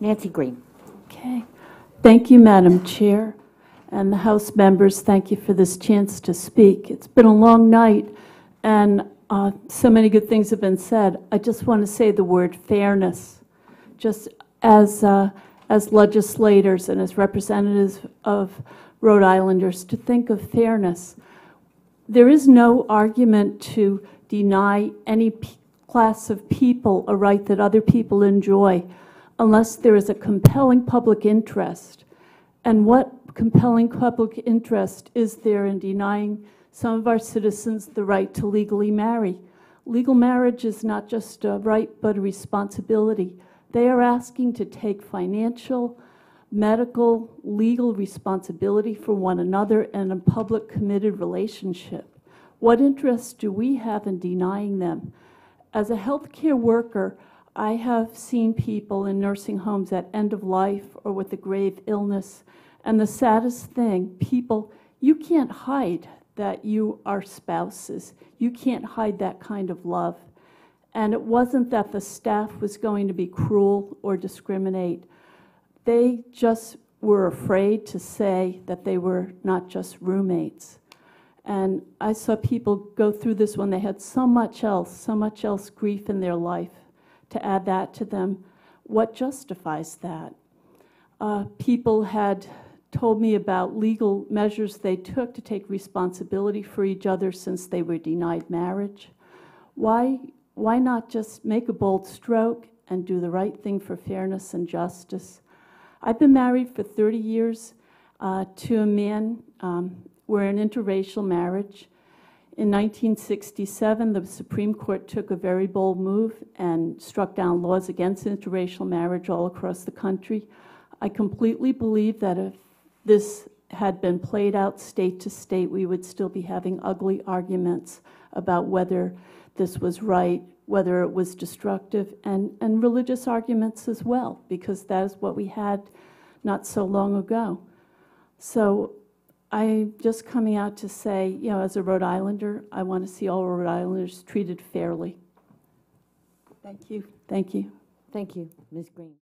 Nancy Green. Okay. Thank you, Madam Chair, and the House members, thank you for this chance to speak. It's been a long night, and uh, so many good things have been said. I just want to say the word fairness. Just as, uh, as legislators and as representatives of Rhode Islanders, to think of fairness. There is no argument to deny any class of people a right that other people enjoy unless there is a compelling public interest. And what compelling public interest is there in denying some of our citizens the right to legally marry? Legal marriage is not just a right, but a responsibility. They are asking to take financial, medical, legal responsibility for one another and a public committed relationship. What interest do we have in denying them? As a healthcare worker, I have seen people in nursing homes at end of life or with a grave illness. And the saddest thing, people, you can't hide that you are spouses. You can't hide that kind of love. And it wasn't that the staff was going to be cruel or discriminate. They just were afraid to say that they were not just roommates. And I saw people go through this when they had so much else, so much else grief in their life. To add that to them, what justifies that? Uh, people had told me about legal measures they took to take responsibility for each other since they were denied marriage. Why, why not just make a bold stroke and do the right thing for fairness and justice? I've been married for 30 years uh, to a man. Um, we're an interracial marriage. In 1967, the Supreme Court took a very bold move and struck down laws against interracial marriage all across the country. I completely believe that if this had been played out state to state, we would still be having ugly arguments about whether this was right, whether it was destructive, and, and religious arguments as well, because that is what we had not so long ago. So I'm just coming out to say, you know, as a Rhode Islander, I want to see all Rhode Islanders treated fairly. Thank you. Thank you. Thank you, Ms. Green.